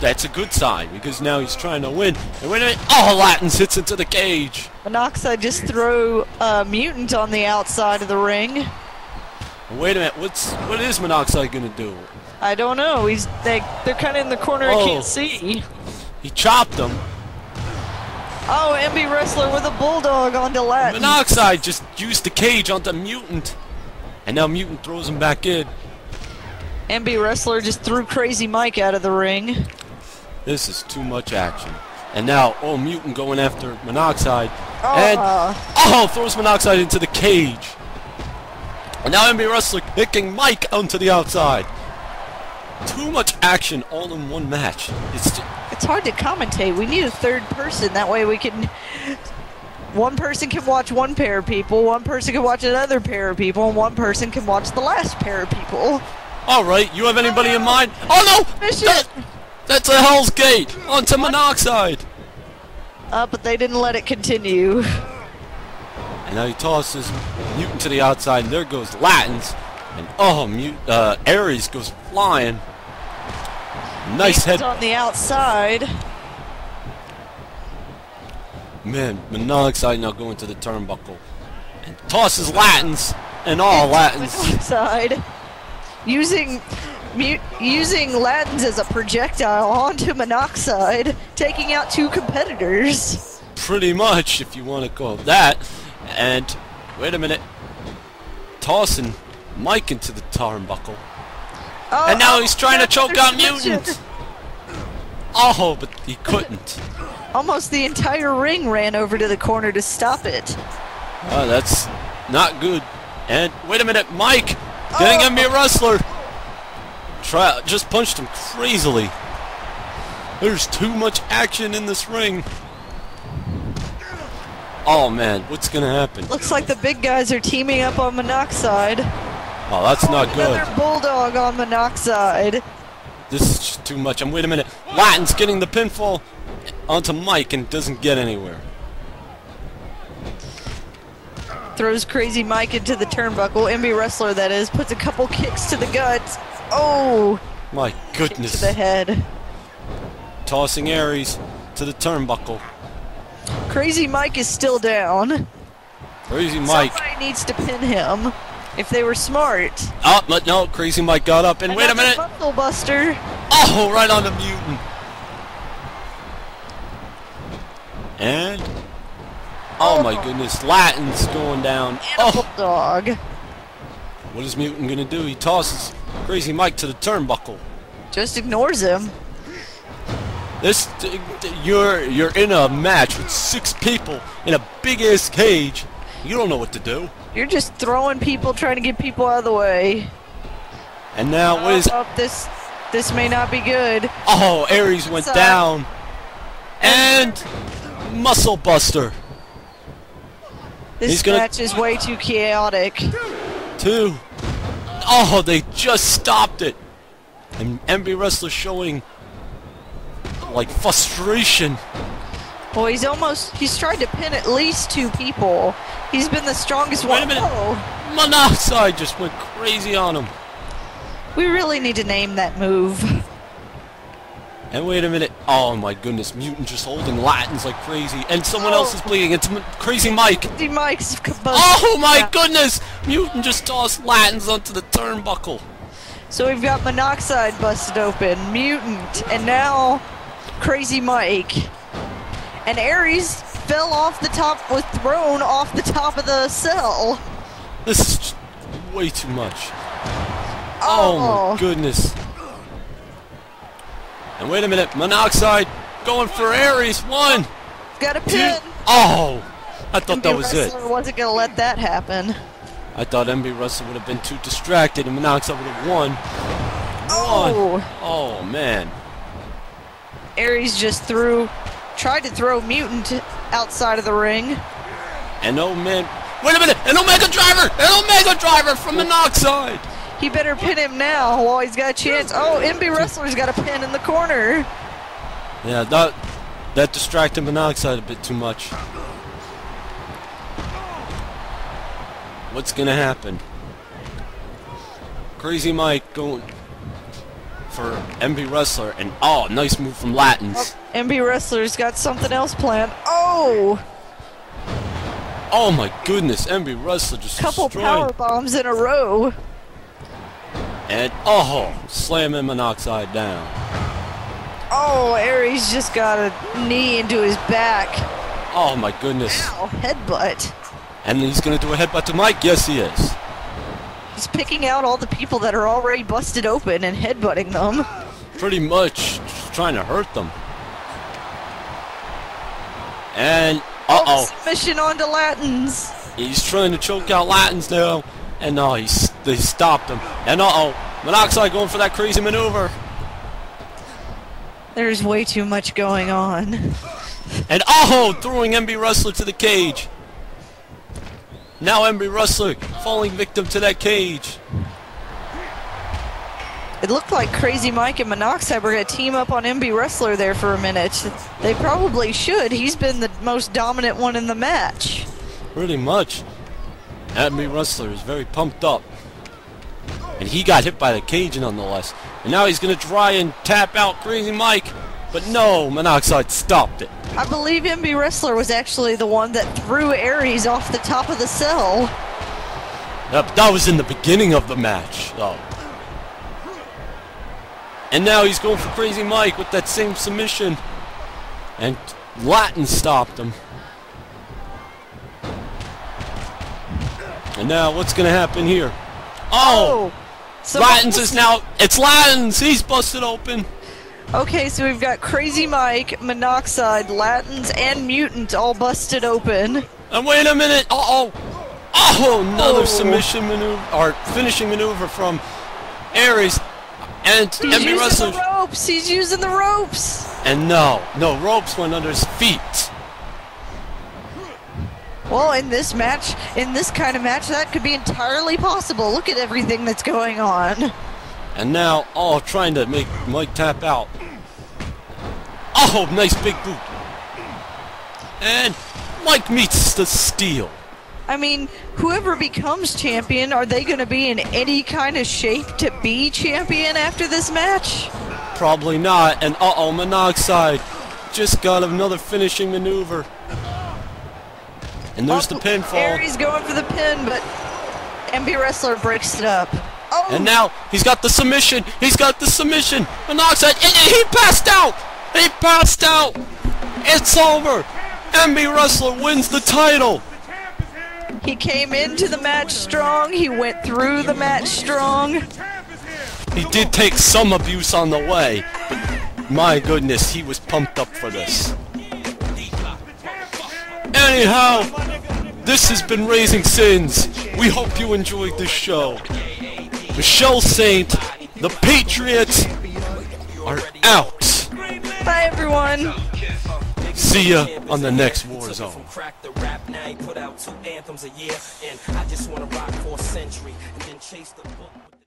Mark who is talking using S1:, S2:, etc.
S1: that's a good sign because now he's trying to win. And wait a minute. Oh, Latin hits into the cage.
S2: Monoxide just threw a mutant on the outside of the ring.
S1: Wait a minute. What's what is Monoxide gonna do?
S2: I don't know. He's they they're kind of in the corner. I
S1: Oh.
S2: can't see.
S1: He chopped him.
S2: Oh, MB wrestler with a bulldog onto Latin.
S1: Monoxide just used the cage onto Mutant. And now Mutant throws him back in.
S2: MB wrestler just threw Crazy Mike out of the ring.
S1: This is too much action. And now, oh, Mutant going after Monoxide.
S2: Oh,
S1: And,
S2: uh,
S1: oh, throws Monoxide into the cage. And now MB Wrestler kicking Mike onto the outside. Too much action all in one match. It's
S2: it's hard to commentate. We need a third person. That way we can. One person can watch one pair of people, one person can watch another pair of people, and one person can watch the last pair of people.
S1: all right. You have anybody in mind? Oh no!
S2: It!
S1: That's a Hell's Gate onto Monoxide.
S2: Uh, but they didn't let it continue.
S1: And now he tosses Mutant to the outside, and there goes Latins. And oh, Mut uh, Ares goes flying. Nice head.
S2: on the outside.
S1: Man, Monoxide now going to the turnbuckle. And tosses Latins. And all Latins.
S2: Outside. Using using Latins as a projectile onto Monoxide, taking out two competitors.
S1: Pretty much, if you want to call that. And, wait a minute. Tossing Mike into the turnbuckle.
S2: Oh,
S1: And now
S2: oh,
S1: he's trying to choke out. Mutant. Oh, but he couldn't.
S2: Almost the entire ring ran over to the corner to stop it.
S1: Oh, that's not good. And wait a minute, Mike getting
S2: Oh.
S1: a wrestler. Try just punched him crazily. There's too much action in this ring. Oh man, what's gonna happen?
S2: Looks like the big guys are teaming up on Monoxide.
S1: Oh, that's not good.
S2: Another bulldog on Monoxide.
S1: This is just too much. And wait a minute, Latin's getting the pinfall onto Mike and doesn't get anywhere.
S2: Throws Crazy Mike into the turnbuckle. MB Wrestler, that is. Puts a couple kicks to the guts. Oh!
S1: My
S2: To
S1: goodness.
S2: the head.
S1: Tossing Ares to the turnbuckle.
S2: Crazy Mike is still down.
S1: Crazy Mike.
S2: Somebody needs to pin him. If they were smart.
S1: Oh, but no, Crazy Mike got up. And wait a minute.
S2: Muscle Buster.
S1: Oh, right on the mutant. And oh my oh. goodness, Latin's going down. Oh,
S2: Dog.
S1: What is mutant gonna do? He tosses Crazy Mike to the turnbuckle.
S2: Just ignores him.
S1: This, you're you're in a match with six people in a big ass cage. You don't know what to do.
S2: You're just throwing people, trying to get people out of the way.
S1: And now what is?
S2: Oh, this this may not be good.
S1: Oh, Ares went down. And Muscle Buster.
S2: This
S1: He's gonna-
S2: match is way too chaotic.
S1: Two. Oh, they just stopped it. And MB Wrestler showing like frustration.
S2: Well, he's almost he's tried to pin at least two people. He's been the strongest one.
S1: Wait a minute.
S2: Oh,
S1: Monoxide just went crazy on him.
S2: we really need to name that move.
S1: And wait a minute. Oh my goodness, Mutant just holding Latins like crazy. And someone else is oh. bleeding. It's M- Crazy Mike.
S2: See Mike's.
S1: Oh my
S2: Yeah.
S1: goodness! Mutant just tossed Latins onto the turnbuckle.
S2: So we've got Monoxide busted open, Mutant, and now Crazy Mike. And Ares fell off the top, was thrown off the top of the cell.
S1: This is just way too much. Oh, oh my goodness. And wait a minute, Monoxide going for Ares. One,
S2: Got a
S1: two.
S2: pin.
S1: Oh! I thought that
S2: MB
S1: was it.
S2: Wrestler wasn't gonna let that happen.
S1: I thought MB Wrestler would have been too distracted and Monoxide would have won. One.
S2: Oh,
S1: Oh, man.
S2: Ares just threw, tried to throw Mutant outside of the ring.
S1: And oh, man. Wait a minute! An Omega Driver! An Omega Driver from Monoxide!
S2: He better pin him now while he's got a chance. Oh, MB Wrestler's got a pin in the corner.
S1: Yeah, that, that distracted Monoxide a bit too much. What's gonna happen? Crazy Mike going for MB Wrestler, and oh, nice move from Latins.
S2: Oh, MB Wrestler's got something else planned. Oh!
S1: Oh my goodness, MB Wrestler just
S2: Couple
S1: destroyed.
S2: power bombs in a row.
S1: And oh, slamming Monoxide down.
S2: Oh, Aries just got a knee into his back.
S1: Oh my goodness.
S2: Ow, headbutt.
S1: And he's gonna do a headbutt to Mike. Yes, he is.
S2: He's picking out all the people that are already busted open and headbutting them.
S1: Pretty much trying to hurt them. And uh oh,
S2: Submission onto Latins.
S1: he's trying to choke out Latins now. And no, he's they stopped him. And uh oh, Monoxide going for that crazy maneuver.
S2: There's way too much going on.
S1: And oh, throwing MB Wrestler to the cage. Now MB Wrestler falling victim to that cage.
S2: It looked like Crazy Mike and Monoxide were going to team up on MB Wrestler there for a minute. They probably should. He's been the most dominant one in the match.
S1: Pretty much. MB Wrestler is very pumped up. And he got hit by the cage nonetheless. And now he's going to try and tap out Crazy Mike. But no, Monoxide stopped it.
S2: I believe MB Wrestler was actually the one that threw Aries off the top of the cell.
S1: That was in the beginning of the match, though. And now he's going for Crazy Mike with that same submission. And Latin stopped him. And now what's going to happen here? Oh!
S2: oh so
S1: Latins is now... It's Latins! He's busted open!
S2: Okay, so we've got Crazy Mike, Monoxide, Latins, and Mutant all busted open.
S1: And wait a minute! Uh-oh! Oh, another
S2: Oh.
S1: submission maneuver, or finishing maneuver from Aries. And
S2: He's
S1: MB
S2: using
S1: Wrestler...
S2: the ropes. He's using the ropes.
S1: And no, no, ropes went under his feet.
S2: Well, in this match, in this kind of match, that could be entirely possible. Look at everything that's going on.
S1: And now, oh, trying to make Mike tap out. Oh, nice big boot. And Mike meets the steel.
S2: I mean, whoever becomes champion, are they going to be in any kind of shape to be champion after this match?
S1: Probably not. And uh-oh, Monoxide just got another finishing maneuver. And there's the
S2: Oh,
S1: pinfall.
S2: Aries going for the pin, but MB Wrestler breaks it up. Oh,
S1: And now he's got the submission. He's got the submission. And Monoxide. and He passed out. He passed out. It's over. MB Wrestler wins the title.
S2: he came into the match strong. He went through the match strong.
S1: He did take some abuse on the way, but my goodness, he was pumped up for this. Anyhow, this has been Raising Sins. We hope you enjoyed this show. Michelle Saint, the Patriots, are out.
S2: Bye, everyone.
S1: See ya on the next War Zone.
S3: From crack the rap, now he put out two anthems a year, and I just wanna rock for a century and then chase the book.